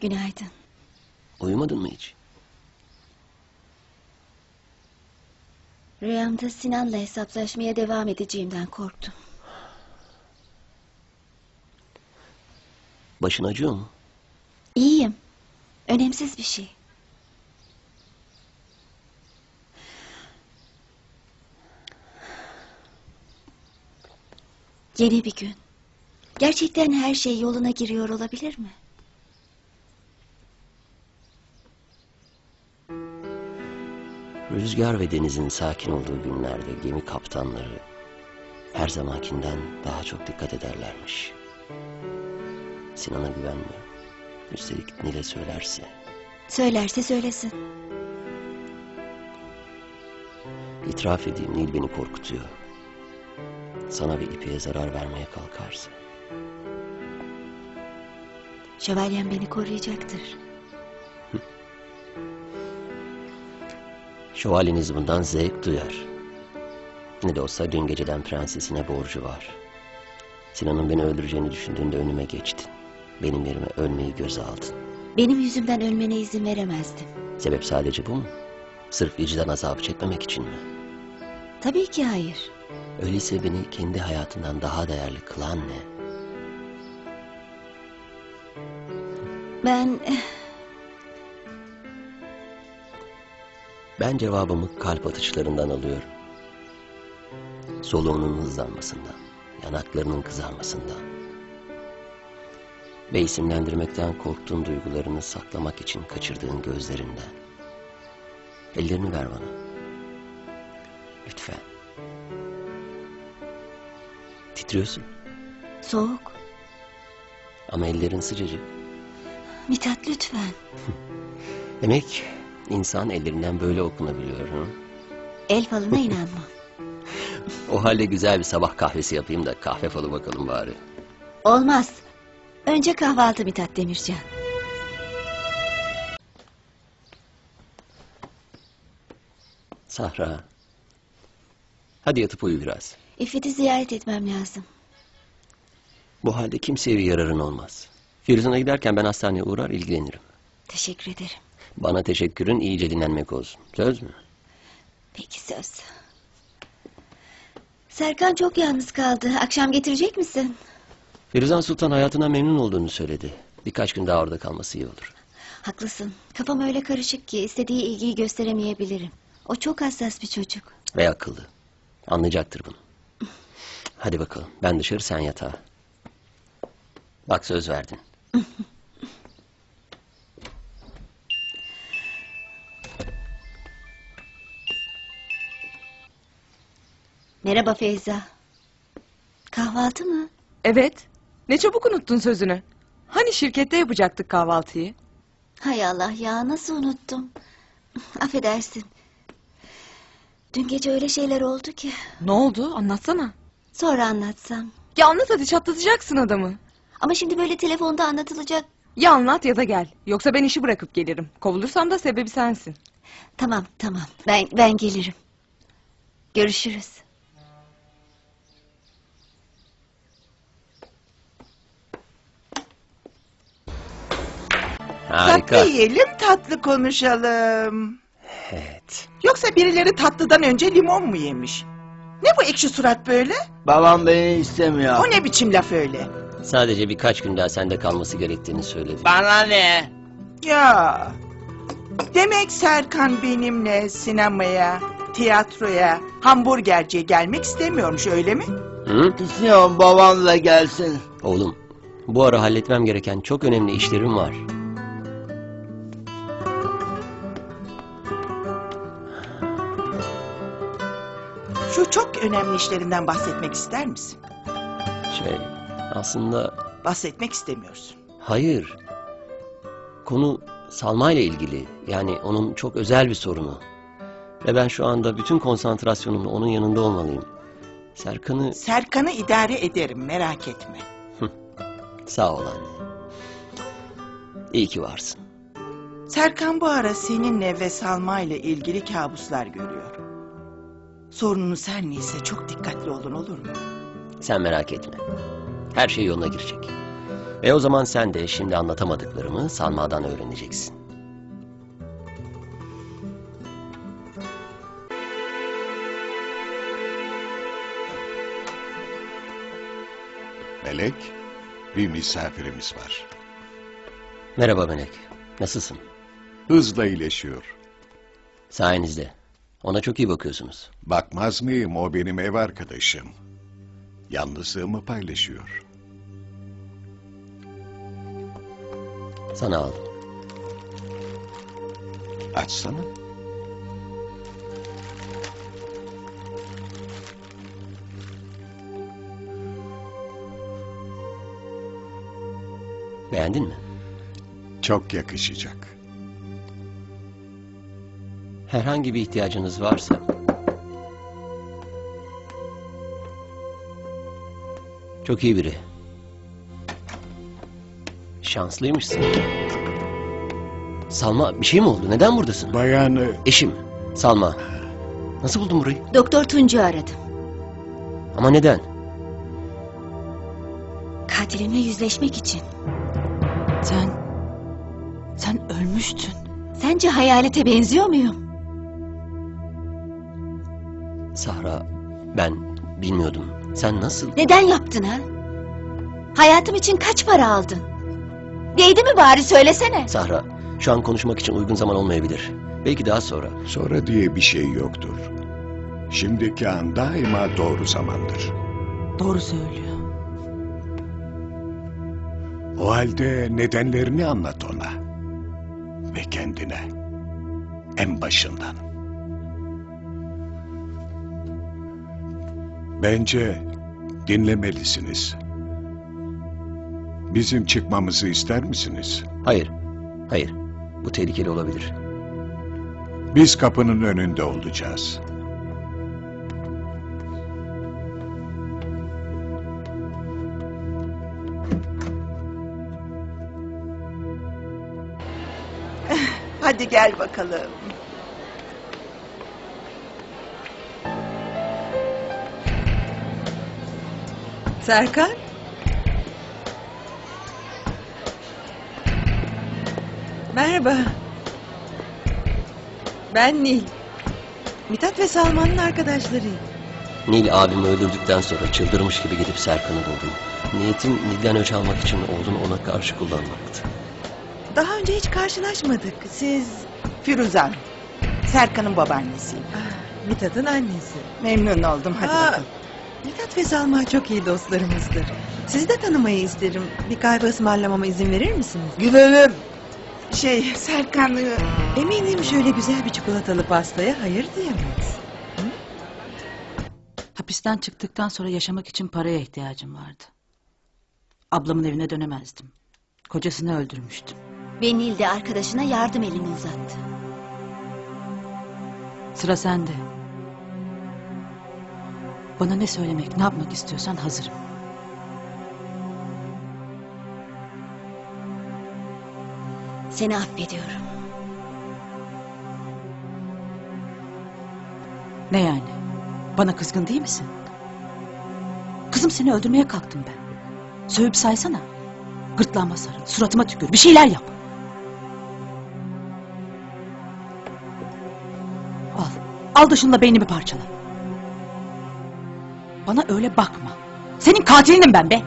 Günaydın. Uyumadın mı hiç? Rüyamda Sinan'la hesaplaşmaya devam edeceğimden korktum. Başın acıyor mu? İyiyim. Önemsiz bir şey. Yeni bir gün. Gerçekten her şey yoluna giriyor olabilir mi? Rüzgar ve denizin sakin olduğu günlerde gemi kaptanları her zamankinden daha çok dikkat ederlermiş. Sinan'a güvenme. Üstelik Nil'e söylerse. Söylerse söylesin. İtiraf edeyim Nil beni korkutuyor. Sana ve İpek'e zarar vermeye kalkarsa. Şövalyem beni koruyacaktır. Şövalyeniz bundan zevk duyar. Ne de olsa dün geceden prensesine borcu var. Sinan'ın beni öldüreceğini düşündüğünde önüme geçtin. Benim yerime ölmeyi göze aldın. Benim yüzümden ölmene izin veremezdim. Sebep sadece bu mu? Sırf vicdan azabı çekmemek için mi? Tabii ki hayır. Öyleyse beni kendi hayatından daha değerli kılan ne? Ben Ben cevabımı kalp atışlarından alıyorum. Soluğunun hızlanmasından, yanaklarının kızarmasından. Ve isimlendirmekten korktuğun duygularını saklamak için kaçırdığın gözlerinden. Ellerini ver bana. Lütfen. Titriyorsun soğuk. ama ellerin sıcacık. Mithat lütfen. Demek insan ellerinden böyle okunabiliyor. Hı? El falına inanma. O halde güzel bir sabah kahvesi yapayım da kahve falı bakalım bari. Olmaz. Önce kahvaltı Mithat Demircan. Sahra. Hadi yatıp uyu biraz. İffet'i ziyaret etmem lazım. Bu halde kimseye bir yararın olmaz. Firuzan'a giderken ben hastaneye uğrar ilgilenirim. Teşekkür ederim. Bana teşekkürün iyice dinlenmek olsun. Söz mü? Peki söz. Serkan çok yalnız kaldı. Akşam getirecek misin? Firuzan Sultan hayatına memnun olduğunu söyledi. Birkaç gün daha orada kalması iyi olur. Haklısın. Kafam öyle karışık ki istediği ilgiyi gösteremeyebilirim. O çok hassas bir çocuk. Ve akıllı. Anlayacaktır bunu. Hadi bakalım. Ben dışarı sen yatağa. Bak söz verdin. Merhaba Feyza. Kahvaltı mı? Evet. Ne çabuk unuttun sözünü. Hani şirkette yapacaktık kahvaltıyı? Hay Allah ya nasıl unuttum. Affedersin. Dün gece öyle şeyler oldu ki. Ne oldu? Anlatsana. Sonra anlatsam. Ya anlat hadi çatlatacaksın adamı. Ama şimdi böyle telefonda anlatılacak. Ya anlat ya da gel. Yoksa ben işi bırakıp gelirim. Kovulursam da sebebi sensin. Tamam tamam ben ben gelirim. Görüşürüz. Harika. Tatlı yiyelim, tatlı konuşalım. Evet. Yoksa birileri tatlıdan önce limon mu yemiş? Ne bu ekşi surat böyle? Babam beni istemiyor. O ne biçim laf öyle? Sadece birkaç gün daha sende kalması gerektiğini söyledi. Bana ne? Ya. Demek Serkan benimle sinemaya, tiyatroya, hamburgerciye gelmek istemiyormuş öyle mi? Hı? İstiyorum babam da gelsin. Oğlum, bu ara halletmem gereken çok önemli işlerim var. Şu çok önemli işlerinden bahsetmek ister misin? Şey, aslında Bahsetmek istemiyorsun. hayır. Konu Salma ile ilgili. Yani onun çok özel bir sorunu. Ve ben şu anda bütün konsantrasyonumla onun yanında olmalıyım. Serkan'ı Serkan'ı idare ederim merak etme. sağ ol anne. İyi ki varsın. Serkan bu ara seninle ve Salma ile ilgili kabuslar görüyor. Sorununuz her neyse çok dikkatli olun olur mu? Sen merak etme. Her şey yoluna girecek. Ve o zaman sen de şimdi anlatamadıklarımı Salma'dan öğreneceksin. Melek, bir misafirimiz var. Merhaba Melek. Nasılsın? Hızla iyileşiyor. Sayenizde. Ona çok iyi bakıyorsunuz. Bakmaz mıyım o benim ev arkadaşım. Yalnızlığımı paylaşıyor. Sana aldım. Açsana. Beğendin mi? Çok yakışacak. Herhangi bir ihtiyacınız varsa... Çok iyi biri. Şanslıymışsın. Salma bir şey mi oldu? Neden buradasın? Bayan... e, Eşim. Salma. Nasıl buldun burayı? Doktor Tuncu aradım. Ama neden? Katilimle yüzleşmek için. Sen... Sen ölmüştün. Sence hayalete benziyor muyum? Sahra, ben bilmiyordum. Sen nasıl... Neden yaptın ha? Hayatım için kaç para aldın? Değdi mi bari söylesene. Sahra, şu an konuşmak için uygun zaman olmayabilir. Belki daha sonra. Sonra diye bir şey yoktur. Şimdiki an daima doğru zamandır. Doğru söylüyor. O halde nedenlerini anlat ona. Ve kendine. En başından. Bence dinlemelisiniz. Bizim çıkmamızı ister misiniz? Hayır, hayır. Bu tehlikeli olabilir. Biz kapının önünde olacağız. Hadi gel bakalım. Serkan? Merhaba. Ben Nil. Mithat ve Salman'ın arkadaşlarıyım. Nil abimi öldürdükten sonra çıldırmış gibi gidip Serkan'ı buldum. Niyetim Nil'den öç almak için oğlunu ona karşı kullanmaktı. Daha önce hiç karşılaşmadık. Siz Firuzan. Serkan'ın babaannesiyim. ah, Mithat'ın annesi. Memnun oldum. Hadi Aa, bakalım. Mithat ve Salma çok iyi dostlarımızdır. Sizi de tanımayı isterim. Bir kahve ısmarlamama izin verir misiniz? Gidelim. Şey Serkan... Eminim şöyle güzel bir çikolatalı pastaya hayır diyemez. Hapisten çıktıktan sonra yaşamak için paraya ihtiyacım vardı. Ablamın evine dönemezdim. Kocasını öldürmüştüm. Ve Nil de arkadaşına yardım elini uzattı. Sıra sende. Bana ne söylemek, ne yapmak istiyorsan hazırım. Seni affediyorum. Ne yani? Bana kızgın değil misin? Kızım seni öldürmeye kalktım ben. Sövüp saysana. Gırtlağıma sarıl, suratıma tükür, bir şeyler yap. Al, al da şununla beynimi parçala. Bana öyle bakma. Senin katilinim ben be.